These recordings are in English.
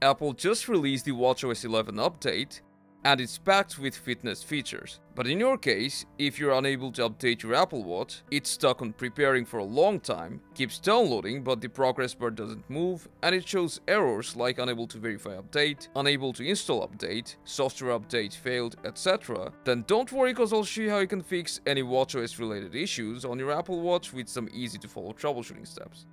Apple just released the watchOS 11 update and it's packed with fitness features. But in your case, if you're unable to update your Apple Watch, it's stuck on preparing for a long time, keeps downloading but the progress bar doesn't move, and it shows errors like unable to verify update, unable to install update, software update failed, etc., then don't worry cause I'll show you how you can fix any watchOS related issues on your Apple Watch with some easy to follow troubleshooting steps.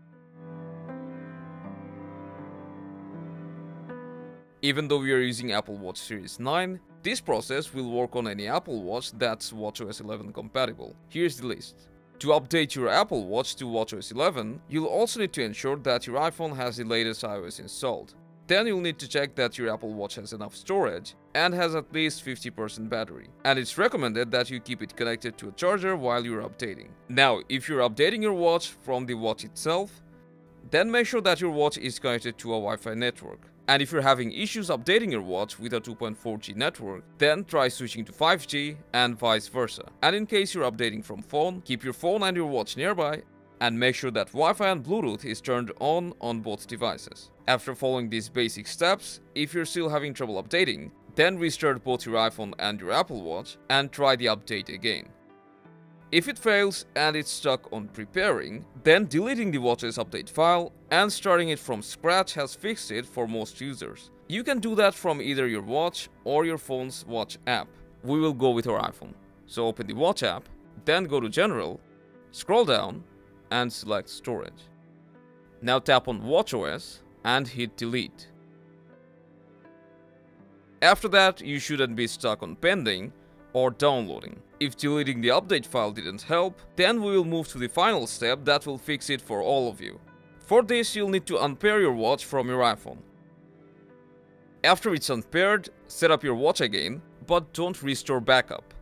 Even though we are using Apple Watch Series 9, this process will work on any Apple Watch that's WatchOS 11 compatible. Here's the list. To update your Apple Watch to WatchOS 11, you'll also need to ensure that your iPhone has the latest iOS installed. Then you'll need to check that your Apple Watch has enough storage and has at least 50% battery. And it's recommended that you keep it connected to a charger while you're updating. Now, if you're updating your watch from the watch itself, then make sure that your watch is connected to a Wi-Fi network. And if you're having issues updating your watch with a 2.4G network, then try switching to 5G and vice versa. And in case you're updating from phone, keep your phone and your watch nearby and make sure that Wi-Fi and Bluetooth is turned on on both devices. After following these basic steps, if you're still having trouble updating, then restart both your iPhone and your Apple Watch and try the update again. If it fails and it's stuck on preparing, then deleting the WatchOS update file and starting it from scratch has fixed it for most users. You can do that from either your watch or your phone's watch app. We will go with our iPhone. So open the watch app, then go to general, scroll down and select storage. Now tap on watchOS and hit delete. After that, you shouldn't be stuck on pending or downloading. If deleting the update file didn't help, then we will move to the final step that will fix it for all of you. For this, you'll need to unpair your watch from your iPhone. After it's unpaired, set up your watch again, but don't restore backup.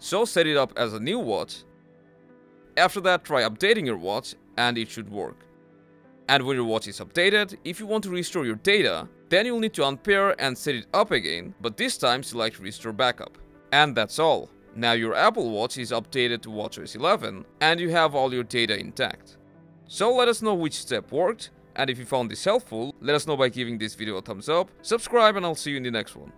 So set it up as a new watch. After that, try updating your watch and it should work. And when your watch is updated, if you want to restore your data, then you'll need to unpair and set it up again, but this time select restore backup. And that's all. Now your Apple Watch is updated to WatchOS 11 and you have all your data intact. So let us know which step worked and if you found this helpful, let us know by giving this video a thumbs up, subscribe and I'll see you in the next one.